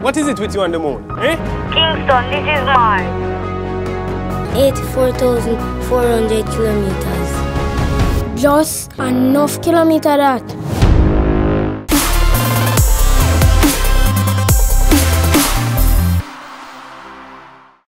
What is it with you on the moon? Eh? Kingston, this is Mars. 84,400 kilometers. Just enough kilometer that.